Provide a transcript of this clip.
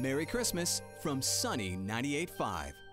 Merry Christmas from Sunny 98.5.